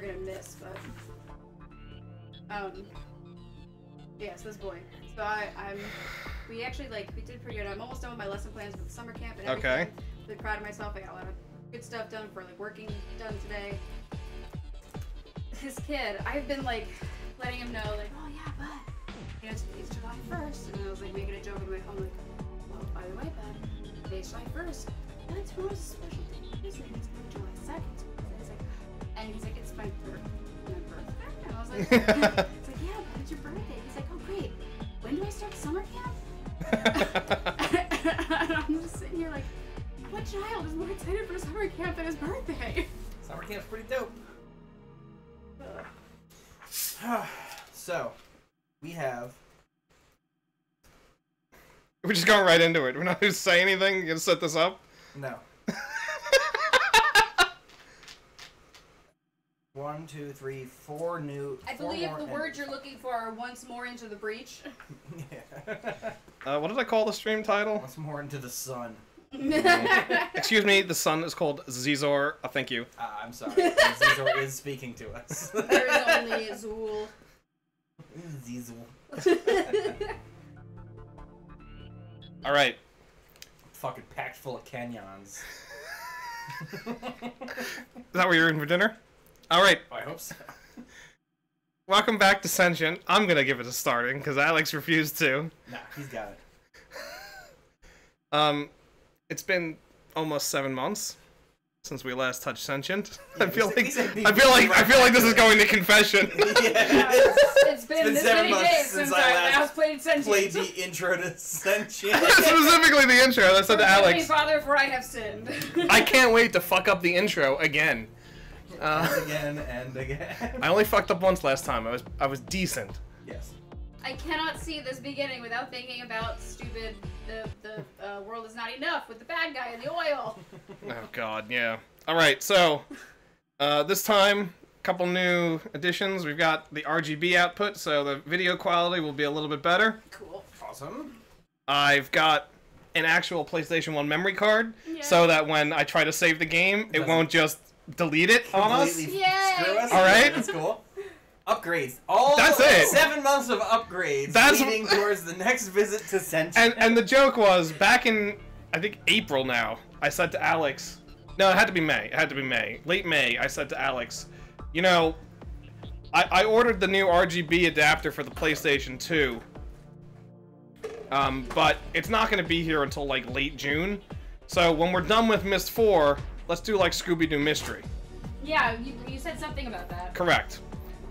we're gonna miss, but um, yes, this boy. So I, I'm, we actually like we did pretty good. I'm almost done with my lesson plans for the summer camp and everything. Okay. Really proud of myself. I got a lot of good stuff done for like working done today. This kid, I've been like letting him know like, oh yeah, but you know, it's, it's July 1st, and I was like making a joke on my home like, well, by the way, bud, today's July 1st. And tomorrow's a special day. His name is July 2nd. And he's like, and he's like, it's my, birth- my birthday. And I was like, it's like, yeah, but it's your birthday. He's like, oh great. When do I start summer camp? and I'm just sitting here like, what child is more excited for summer camp than his birthday? Summer camp's pretty dope. so, we have We're just going right into it. We're not going to say anything. You gonna set this up? no. One, two, three, four new. I four believe the words you're looking for are once more into the breach. yeah. Uh, what did I call the stream title? Once more into the sun. Excuse me. The sun is called Zizor. Uh, thank you. Uh, I'm sorry. Zizor is speaking to us. there is only Zool. Zizor. All right. Fucking packed full of canyons. Is that what you're in for dinner? All right. I hope so. Welcome back to Sentient. I'm gonna give it a starting because Alex refused to. Nah, he's got it. Um, it's been almost seven months since we last touched Sentient. Yeah, I feel said- like we said I feel like right I feel like this is going to confession. yeah. It's been, been this seven many months days since since, I I last last played Sentient. Played the intro to Sentient. Specifically the intro. I said to Forgive Alex, Father, for I have sinned. I can't wait to fuck up the intro again. Uh, and again and again. I only fucked up once last time. I was I was decent. yes. I cannot see this beginning without thinking about stupid. The the uh, world is not enough with the bad guy and the oil. Oh God, yeah. All right, so uh, this time, a couple new additions. We've got the RGB output, so the video quality will be a little bit better. Cool. Awesome. I've got an actual PlayStation 1 memory card, Yeah. so that when I try to save the game, it Doesn't- won't just delete it on us. Completely Yay! screw us. All right. That's cool. Upgrades. All That's it. Seven months of upgrades That's- leading towards the next visit to Sentient. And and the joke was back in I think April now. I said to Alex, no, it had to be May. It had to be May, late May. I said to Alex, you know, I, I ordered the new RGB adapter for the PlayStation 2. Um, but it's not going to be here until like late June. So when we're done with Myst 4, let's do like Scooby Doo Mystery. Yeah, you, you said something about that. Correct.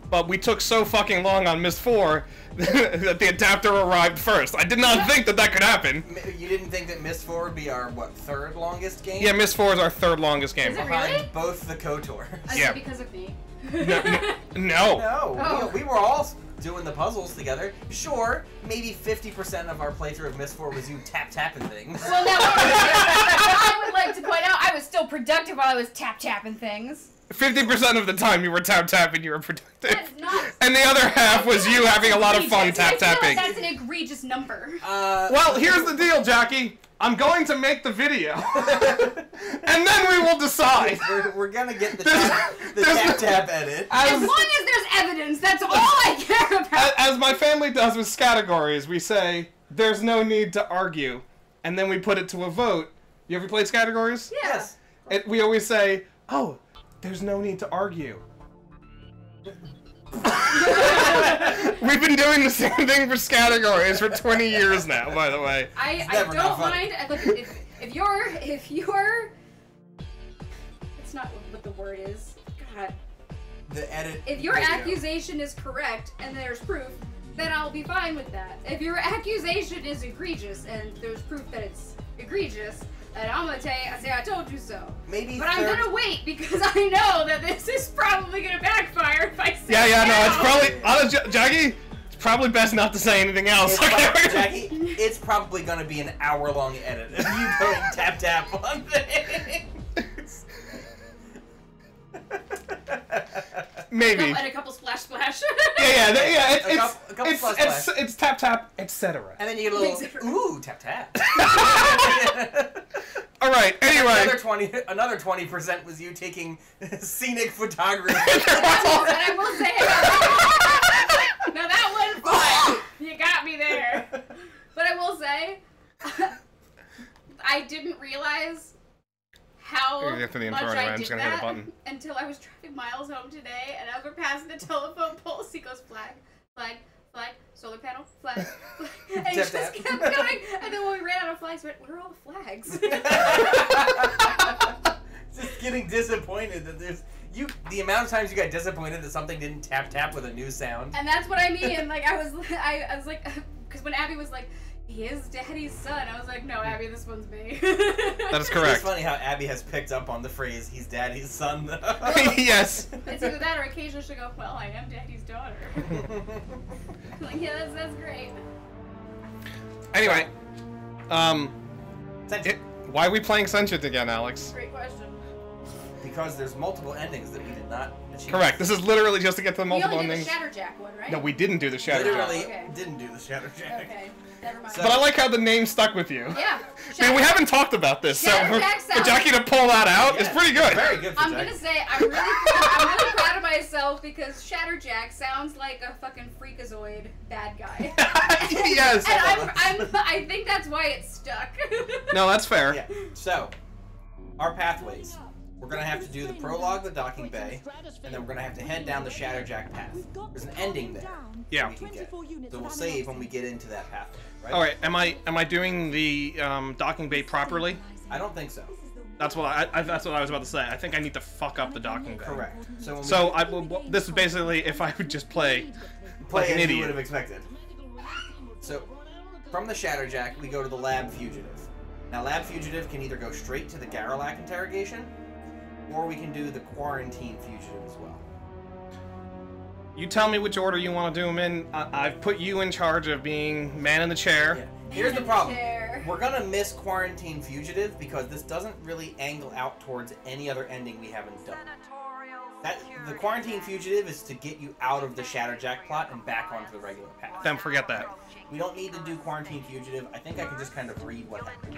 But we took so fucking long on Myst 4 that the adapter arrived first. I did not think that that could happen. You didn't think that Myst 4 would be our, what, third longest game? Yeah, Myst 4 is our third longest game. Is it Behind really? both the KOTORs. Oh, I Yeah. said because of me. No, no, no. No, Oh. we, we were all s- doing the puzzles together. Sure, maybe 50% of our playthrough of Myst 4 was you tap tapping things. Well, now I would like to point out I was still productive while I was tap tapping things. Fifty percent of the time you were tap tapping, you were productive, That's not. and the other half was you having a lot of fun I tap feel like tapping. that's an egregious number. Uh, Well, here's the deal, Jackie. I'm going to make the video, and then we will decide. we're, we're gonna get the There's- tap, the there's tap tap edit. As As, long as there's evidence, that's all I care about. as my family does with categories, we say there's no need to argue, and then we put it to a vote. You ever played categories? Yes. It, we always say, "Oh, there's no need to argue." We've been doing the same thing for categories for 20 years now, by the way. I, I don't mind. Look, if, if you're if you're, it's not what the word is. God, The edit. if your video. accusation is correct and there's proof, then I'll be fine with that. If your accusation is egregious and there's proof that it's egregious, then I'm gonna tell you, I say I told you so. Maybe But I'm gonna wait because I know that this is probably gonna backfire if I say Yeah, yeah, no, it's probably honest, Ja- Jackie. It's probably best not to say anything else. It's prob- Jackie, it's probably gonna be an hour long edit you going tap tap on things. Maybe. and a couple splash splash. Yeah, yeah, th- yeah. It's A it's couple- a couple it's, plus it's, flash. it's tap tap, etc. And then you get a little ooh tap tap. All right. Anyway. Another twenty, another twenty percent was you taking scenic photography. And I will say, now that one, fine. You got me there. But I will say, I didn't realize how You're gonna get to the much I did gonna hit a that button. until I was driving miles home today, and as we're passing the telephone poles, he goes flag, flag, flag, solar panel, flag, flag. and he just kept going. And then when we ran out of flags, we went, where are all the flags? Just getting disappointed that there's you. The amount of times you got disappointed that something didn't tap tap with a new sound. And that's what I mean. Like I was, I, I was like, because when Abby was like, "He is Daddy's son," I was like, "No, Abby, this one's me." That is correct. It's funny how Abby has picked up on the phrase "he's daddy's son." though. yes. It's either that or occasionally she'll go, "Well, I am Daddy's daughter." I'm like, yeah, that's that's great. Anyway. Um. It, why are we playing Sentient again, Alex? Great question. because there's multiple endings that we did not achieve. Correct. This is literally just to get to the multiple We multiple only did endings. the Shatterjack one, right? No, we didn't do the Shadow Jack. Literally Okay. didn't do the Shatterjack. Okay, never mind. So- But I like how the name stuck with you. yeah. Man, we haven't talked about this, so Shadow for, for Jackie to pull that out is pretty good. Very good. For I'm Jack. gonna say I'm really, I'm really proud of myself because Shatterjack sounds like a fucking freakazoid bad guy. yes. And I'm, I'm, I think that's why it stuck. No, that's fair. Yeah. So, our pathways. We're gonna have to do the prologue, the docking bay, and then we're gonna have to head down the Shatterjack path. There's an ending there. Yeah. We can get. So we'll save when we get into that path. Right? All right. Am I am I doing the um, docking bay properly? I don't think so. That's what I, I that's what I was about to say. I think I need to fuck up the docking bay. Correct. So So I well, This is basically if I would just play. play like an as you idiot. would have expected. So, from the Shatterjack, we go to the Lab Fugitive. Now, Lab Fugitive can either go straight to the Garrelac interrogation, or we can do the Quarantine Fugitive as well. You tell me which order you want to do them in. I, I've put you in charge of being man in the chair. Yeah. Here's the problem. Chair. We're gonna miss Quarantine Fugitive because this doesn't really angle out towards any other ending we haven't done. That the Quarantine Fugitive is to get you out of the Shatterjack plot and back onto the regular path. Then forget that. We don't need to do Quarantine Fugitive. I think I can just kind of read what happens.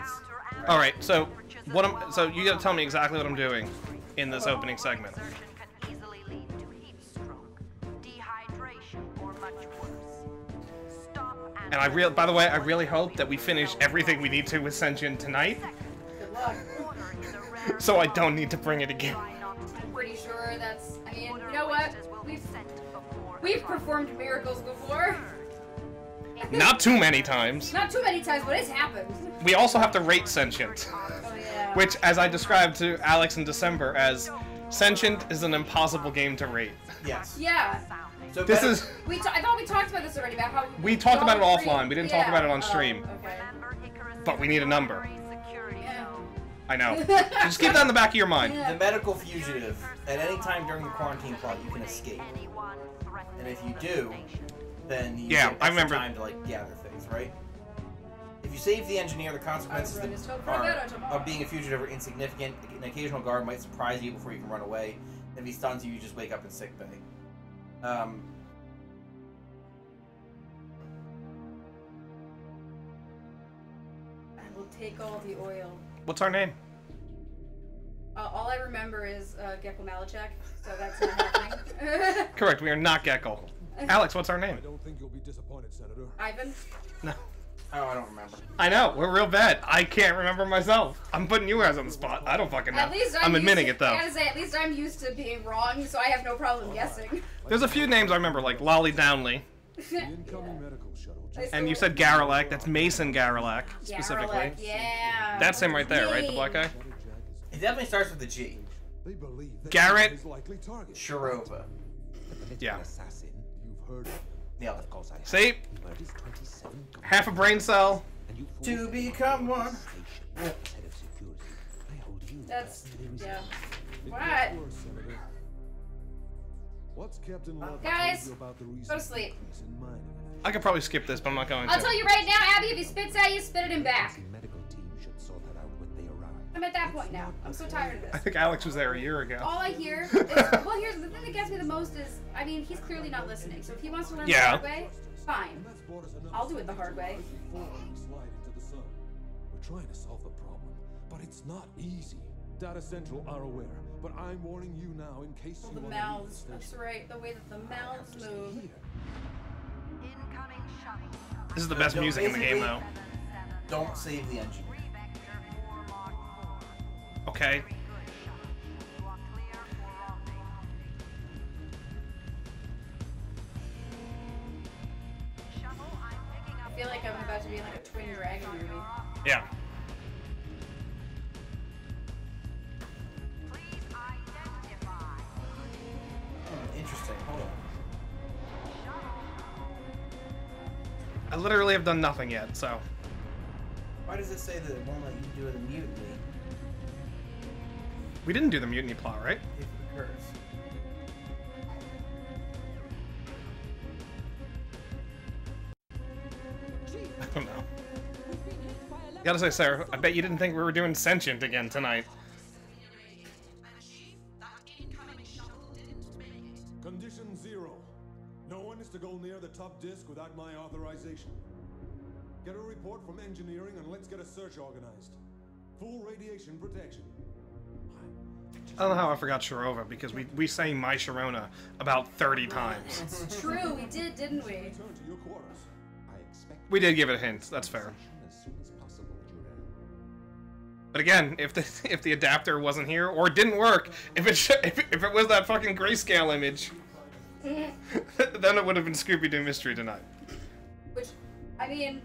All right. So what I'm so you got to tell me exactly what I'm doing in this opening segment. can easily lead to heat stroke, dehydration, or much worse. Stop And I real by the way, I really hope that we finish everything we need to with Sentient tonight, Good luck. Water is a rare so I don't need to bring it again. Try not to I'm pretty sure that's. I mean, you know what? voices will be We've we've performed miracles before. Not too many times. Not too many times, but it's happened. We also have to rate Sentient, yeah. Which, as I described to Alex in December, as Sentient is an impossible game to rate. Yes. Yeah. So This better- is We ta- I thought we talked about this already about how We talked about it don't offline. We didn't talk about it on Oh, stream. okay. But we need a number. Yeah. I know. Just keep that in the back of your mind. The medical fugitive. At any time during the quarantine plot, you can escape. And if you do, then you Yeah, get I remember- time to like gather things, right? If you save the engineer, the consequences I will run this that till are, of being a fugitive are insignificant. An occasional guard might surprise you before you can run away. If he stuns you, you just wake up in sick bay. Um, I will take all the oil. What's our name? Uh, all I remember is uh, Gecko Malachek, so that's not happening. Correct. We are not Gecko. Alex, what's our name? I don't think you'll be disappointed, Senator. Ivan. No. Oh, I don't remember. I know. We're real bad. I can't remember myself. I'm putting you guys on the spot. I don't fucking know. At least I'm, I'm admitting used it though. I gotta say, at least I'm used to being wrong, so I have no problem guessing. There's a few names I remember, like Lolly Downley, The incoming medical shuttle and you said Garrelac. That's Mason Garrelac specifically. Garlic, yeah. That's him right there, right? The black guy. It definitely starts with a G. They believe that Garrett. is likely target. Sharova. Yeah. Assassin. You've heard it. Nailed it. See, half a brain cell. To become one. That's yeah. What? gets. What's Captain Love Guys, about the Go to sleep. increase in mining I could probably skip this, but I'm not going I'll to. tell you right now, Abby. If he spits at you, spit it him back. I'm at that point now. I'm so tired of this. I think Alex was there a year ago. All I hear is well. Here's the thing that gets me the most is I mean he's clearly not listening. So if he wants to learn the hard way, fine. And that's brought us enough I'll do it the hard way. we slide into the sun. We're trying to solve the problem, But it's not easy. Data Central are aware, but I'm warning you now in case Well, you the want to leave mouths. the That's right. The way that the I mouths move. Incoming shuttle. This is the best music in the game, though. Don't save the engine. Up I feel like I'm about to be in like a Twin Dragon movie. Yeah. Hmm, interesting. Hold on. I literally have done nothing yet, so. Why does it say that it won't let you do the mutiny We didn't do the mutiny plot, right? if it occurs? I don't know. Gotta say, sir, I bet you didn't think we were doing Sentient again tonight. Condition zero. No one is to go near the top disk without my authorization. Get a report from engineering and let's get a search organized. Full radiation protection. I don't know how I forgot Sharova, because we, we sang My Sharona about 30 times. It's true. We did, didn't we? Return to your quarters. I expect We did give it a hint, that's fair. As soon as possible, Duran. But again, if the if the adapter wasn't here or didn't work, if it sh- if, if it was that fucking grayscale image, then it would have been Scooby Doo Mystery tonight. Which, I mean,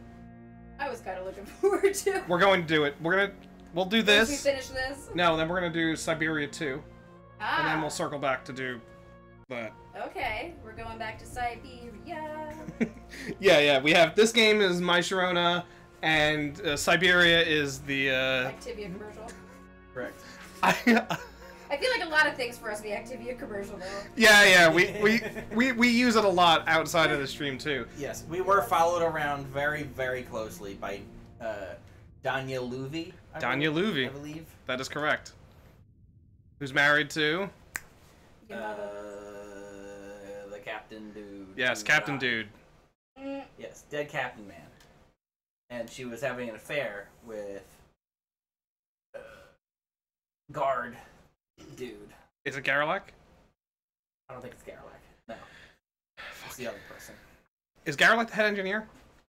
I was kind of looking forward to. We're going to do it. We're gonna we'll do Once we this. finish this. No, then we're gonna do Siberia 2, Ah. and then we'll circle back to do that. Okay, we're going back to Siberia. yeah, yeah. We have this game is My Sharona, and uh, Siberia is the. Uh, Activia commercial. Correct. I, I feel like a lot of things for us be Activia commercial though. yeah, yeah. We, we we we use it a lot outside of the stream too. Yes, we were followed around very, very closely by uh, Danya Luvi. I Danya believe- Luvi. I believe. That is correct. Who's married to? Uh, the captain dude. Yes, Captain died. Dude. Mm, Yes, dead captain man. And she was having an affair with uh, guard dude. Is it Garalak? I don't think it's Garalak. No, it's the other person. Is Garalak the head engineer?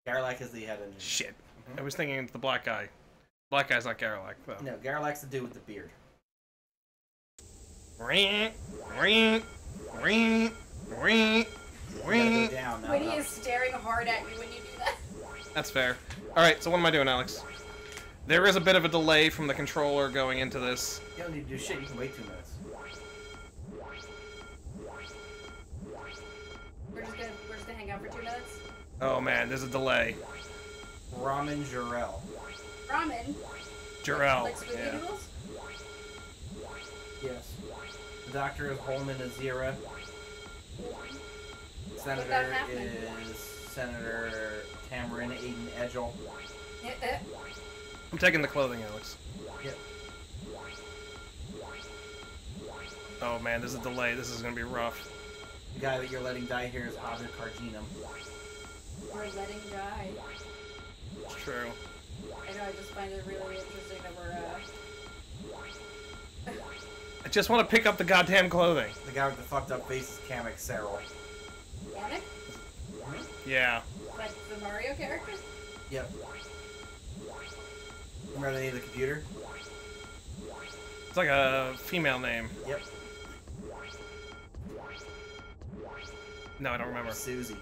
Garalak is the head engineer. Shit. I was thinking it's the black guy. Black guy's not Garalac though. No, Garlac's the dude with the beard. Ring, ring, ring, ring, You gotta ring. down, not Winnie up. is staring hard at you when you do that. That's fair. All right. So what am I doing, Alex? There is a bit of a delay from the controller going into this. You don't need to do shit. You can wait two minutes. We're just gonna we're just gonna hang out for two minutes. Oh man, there's a delay. Ramen Jarrell. Ramen. Jarrell. Like spaghetti Yeah. noodles? Yes. The doctor is Holman Azira. Senator is Senator Cameron Aiden Edgel. I'm taking the clothing, Alex. Yep. Oh man, there's a delay. This is gonna be rough. The guy that you're letting die here is Ovid Carginum. We're letting die. It's true. I know. I just find it really interesting that we're. Uh, I just want to pick up the goddamn clothing. The guy with the fucked up face is Kamek Serral. Panic? Yeah. Like the Mario character? Yep. Remember the name of the computer? It's like a female name. Yep. No, I don't remember. Susie.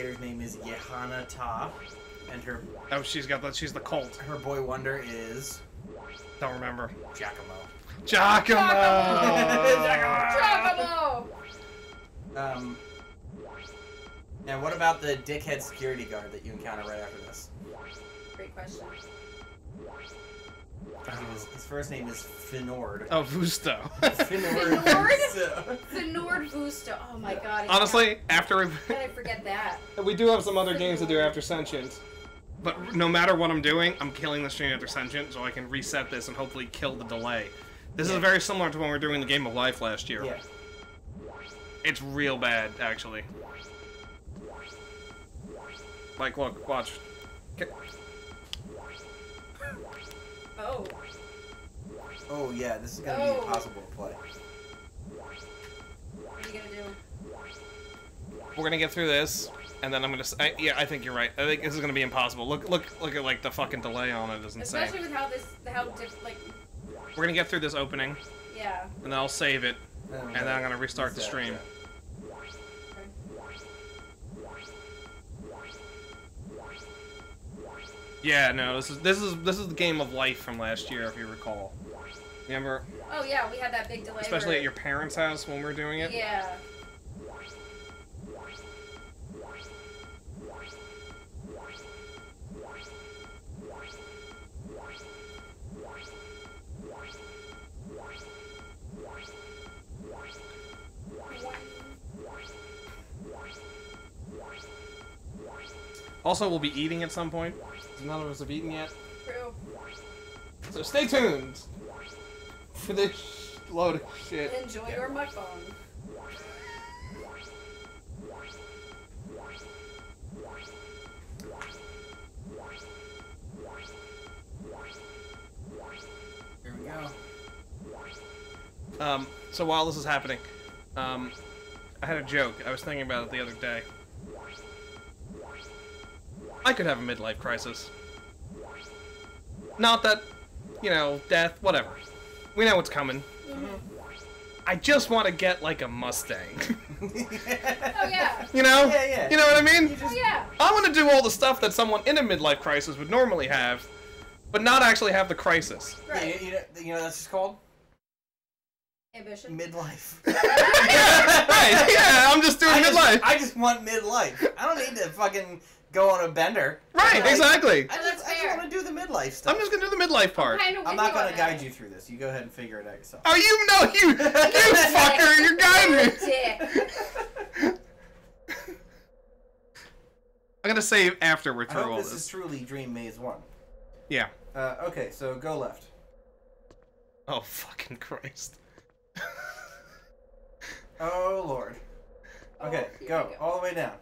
Oh. Name is Yehana Ta, and her Oh, she's got the she's the cult. her boy wonder is Don't remember. Giacomo. Giacomo. Giacomo! Um. And what about the dickhead security guard that you encounter right after this? Great question. His, his first name is Finord. Oh, Vusto. Finord. Finord? Finord Vusta. Oh my god. I Honestly, after we How did I forget that? we do have some other games to do after Sentient, but no matter what I'm doing, I'm killing the stream after Sentient so I can reset this and hopefully kill the delay. This Yeah. is very similar to when we were doing the Game of Life last year. yeah. It's real bad, actually. Like, look, watch. Okay. Oh. Oh yeah, this is gonna Oh. be impossible to play. What are you gonna do? We're gonna get through this, and then I'm gonna. s I yeah, I think you're right. I think this is gonna be impossible. Look, look, look at like the fucking delay on it is insane. Especially with how this, how diff, like, We're gonna get through this opening, yeah. and then I'll save it, And and then I'm gonna restart the stream. Yeah, no, this is this is this is the game of life from last year, if you recall. Remember, Oh yeah, we had that big delay. especially at your parents' house when we were doing it. Yeah. Also, we'll be eating at some point. None of us have eaten yet, True. so stay tuned for this sh- load of shit. Enjoy your mukbang. Here we go. Um, so while this is happening, um, I had a joke. I was thinking about it the other day. I could have a midlife crisis. Not that, you know, death, whatever. We know what's coming. Mm-hmm. I just want to get like a Mustang. Oh yeah. you know? Yeah, yeah. You know what I mean? Oh yeah. I want to do all the stuff that someone in a midlife crisis would normally have, but not actually have the crisis. Right. you, you know, you know what that's just called Ambition. midlife. right, yeah, I'm just doing I just, midlife. I just want midlife. I don't need to fucking go on a bender. right, Like, exactly. I just, I just want to do the midlife stuff. I'm just gonna do the midlife part. Kind of I'm not gonna guide you through this. You go ahead and figure it out yourself. Oh, you know, you, you fucker, you're guiding me. I'm gonna save after we're through all this, this. is truly Dream Maze One. Yeah. Uh, okay, so go left. Oh fucking Christ. Oh lord. Okay, here go go. all the way down.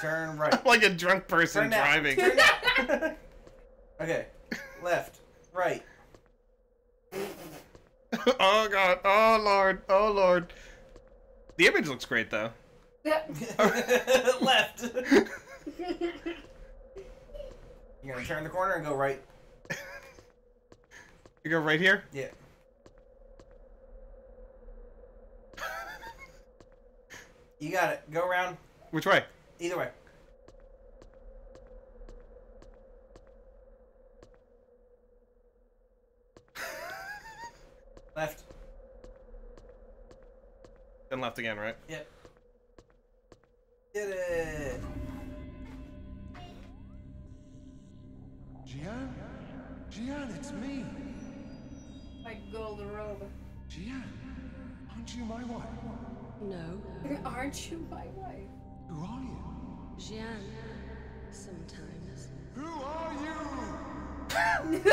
Turn right. I'm like a drunk person Turn driving. Turn okay, left, right. oh god. Oh lord. Oh lord. The image looks great though. left. You're gonna turn the corner and go right. You go right here. Yeah. You got it. Go around Which way? Either way. Left. Then left again, right? Yep. Did it. Gian? Gian, it's me. My golden robe. Gian, aren't you my wife? No, Aren't you my wife? Who are you? Jian. Sometimes. Who are you?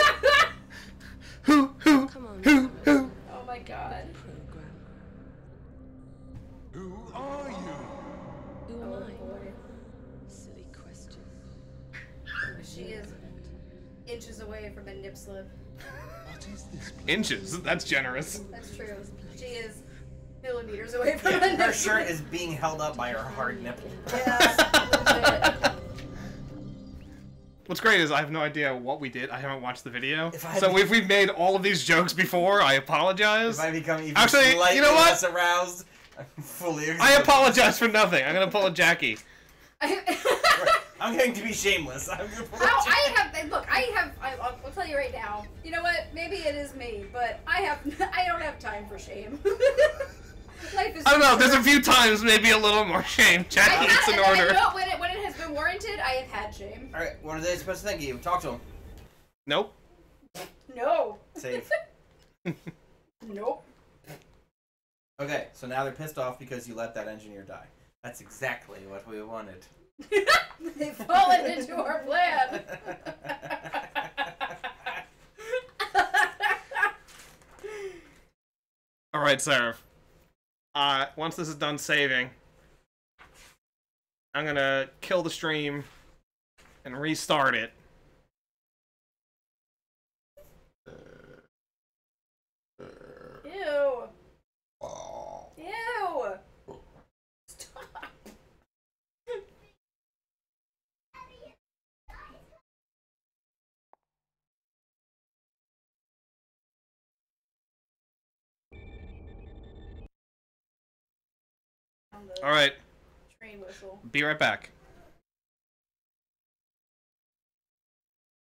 Who? Who? Come on, Who? Who? Oh my god. Program. Who are you? Who am Oh I? boy. Silly question. She is inches away from a nip slip. What is this? Inches. That's generous. That's true. She is millimeters away from a Yeah, nip her shirt is being held up by her hard nipple. Yeah, legit. What's great is I have no idea what we did. I haven't watched the video. If so be- if we've made all of these jokes before, I apologize. If I become even Actually, you know what? less aroused, I'm fully. I apologize for nothing. I'm gonna pull a Jackie. I'm going to be shameless. I'm gonna pull How a I have look, I have. I, I'll, I'll tell you right now. You know what? Maybe it is me, but I have. I don't have time for shame. Life is. I don't know. There's a few times maybe a little more shame. I Jackie, have, it's in and- and order. you know, when it when it has been warranted, I have had shame. All right, what are they supposed to think of you? Talk to them. Nope. No. Save. Nope. Okay, so now they're pissed off because you let that engineer die. That's exactly what we wanted. They've fallen into our plan. All right, Seraph. Uh, once this is done saving, I'm gonna kill the stream and restart it. The All right, Train whistle. be right back.